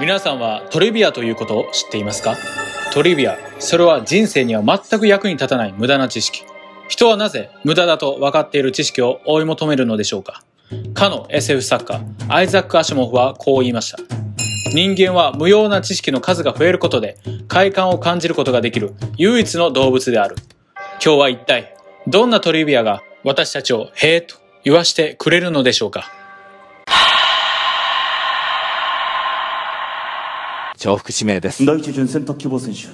皆さんはトリビアということを知っていますか？トリビア、それは人生には全く役に立たない無駄な知識。人はなぜ無駄だと分かっている知識を追い求めるのでしょうか？かの SF 作家、アイザック・アシモフはこう言いました。人間は無用な知識の数が増えることで快感を感じることができる唯一の動物である。今日は一体どんなトリビアが私たちをへーと言わしてくれるのでしょうか？重複指名です。第一巡選択希望選手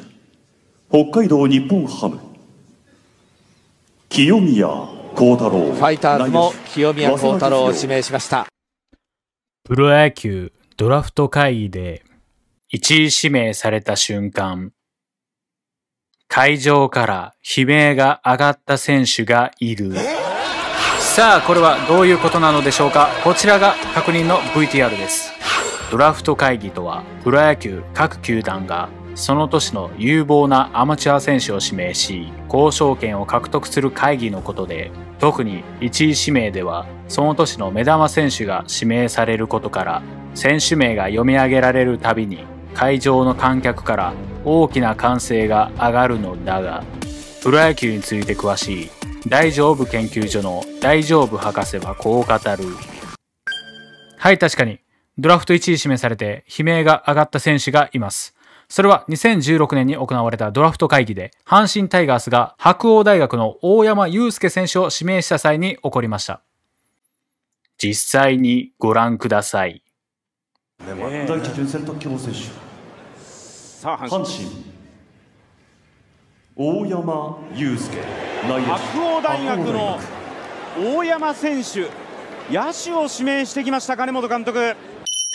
北海道日本ハム清宮幸太郎ファイターズも清宮幸太郎を指名しました。プロ野球ドラフト会議で1位指名された瞬間、会場から悲鳴が上がった選手がいる。さあ、これはどういうことなのでしょうか？こちらが確認の VTR です。ドラフト会議とは、プロ野球各球団がその年の有望なアマチュア選手を指名し、交渉権を獲得する会議のことで、特に1位指名では、その年の目玉選手が指名されることから、選手名が読み上げられるたびに、会場の観客から大きな歓声が上がるのだが、プロ野球について詳しい大丈夫研究所の大丈夫博士はこう語る。はい、確かに。ドラフト1位指名されて悲鳴が上がった選手がいます。それは2016年に行われたドラフト会議で、阪神タイガースが白鴎大学の大山祐介選手を指名した際に起こりました。実際にご覧ください。第一巡選択希望選手さあ阪神大山祐介内野手白鴎大学の大山選手野手を指名してきました金本監督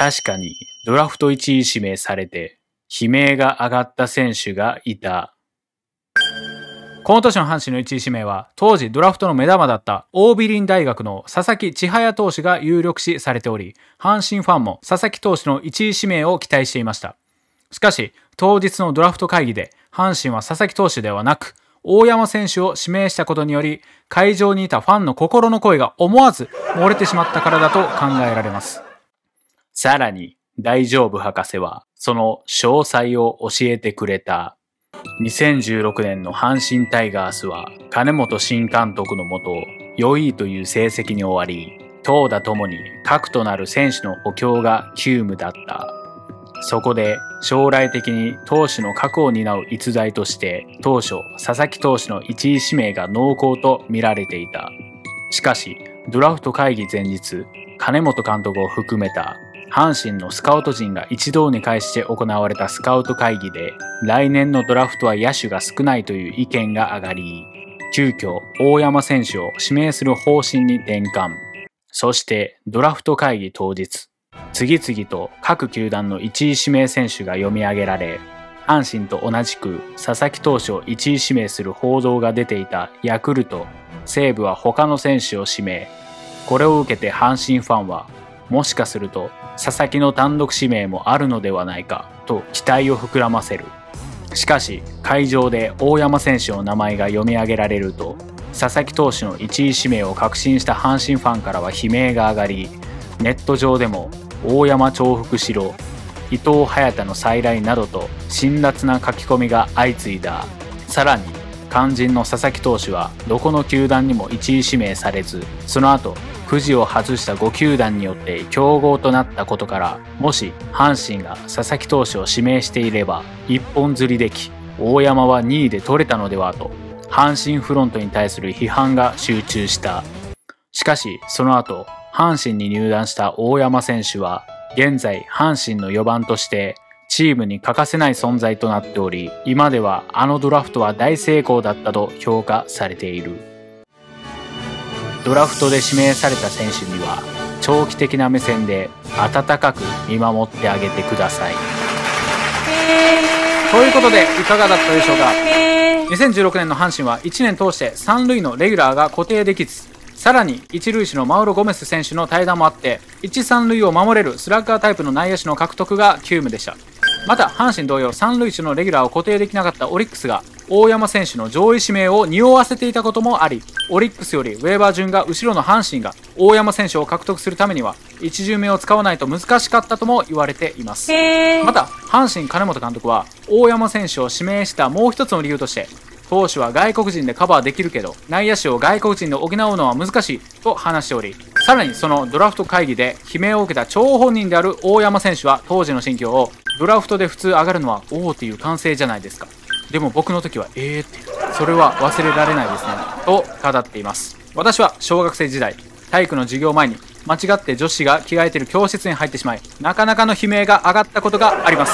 確かに、ドラフト1位指名されて、悲鳴が上がった選手がいた。この年の阪神の1位指名は、当時ドラフトの目玉だったオービリン大学の佐々木千早投手が有力視されており、阪神ファンも佐々木投手の1位指名を期待していました。しかし、当日のドラフト会議で、阪神は佐々木投手ではなく、大山選手を指名したことにより、会場にいたファンの心の声が思わず漏れてしまったからだと考えられます。さらに、大丈夫博士は、その詳細を教えてくれた。2016年の阪神タイガースは、金本新監督のもと、良いという成績に終わり、投打ともに核となる選手の補強が急務だった。そこで将来的に投手の核を担う逸材として当初佐々木投手の1位指名が濃厚と見られていた。しかしドラフト会議前日金本監督を含めた阪神のスカウト陣が一堂に会して行われたスカウト会議で来年のドラフトは野手が少ないという意見が上がり急遽大山選手を指名する方針に転換。そしてドラフト会議当日次々と各球団の1位指名選手が読み上げられ阪神と同じく佐々木投手を1位指名する報道が出ていたヤクルト西武は他の選手を指名。これを受けて阪神ファンはもしかすると佐々木の単独指名もあるのではないかと期待を膨らませる。しかし会場で大山選手の名前が読み上げられると佐々木投手の1位指名を確信した阪神ファンからは悲鳴が上がりネット上でも大山重複しろ伊藤隼太の再来などと辛辣な書き込みが相次いだ。さらに肝心の佐々木投手はどこの球団にも1位指名されずその後くじを外した5球団によって競合となったことからもし阪神が佐々木投手を指名していれば一本釣りでき大山は2位で取れたのではと阪神フロントに対する批判が集中した。しかしその後阪神に入団した大山選手は現在阪神の4番としてチームに欠かせない存在となっており今ではあのドラフトは大成功だったと評価されている。ドラフトで指名された選手には長期的な目線で温かく見守ってあげてください。ということでいかがだったでしょうか？2016年の阪神は1年通して3塁のレギュラーが固定できずさらに一塁手のマウロ・ゴメス選手の対談もあって1、3塁を守れるスラッガータイプの内野手の獲得が急務でしたまた阪神同様3塁手のレギュラーを固定できなかったオリックスが大山選手の上位指名を匂わせていたこともあり、オリックスよりウェーバー順が後ろの阪神が大山選手を獲得するためには1巡目を使わないと難しかったとも言われています。また、阪神金本監督は大山選手を指名したもう一つの理由として、投手は外国人でカバーできるけど、内野手を外国人で補うのは難しいと話しており、さらにそのドラフト会議で悲鳴を受けた張本人である大山選手は当時の心境を、ドラフトで普通上がるのはおおっていう歓声じゃないですか。でも僕の時はえーって、それは忘れられないですね。と語っています。私は小学生時代、体育の授業前に間違って女子が着替えてる教室に入ってしまい、なかなかの悲鳴が上がったことがあります。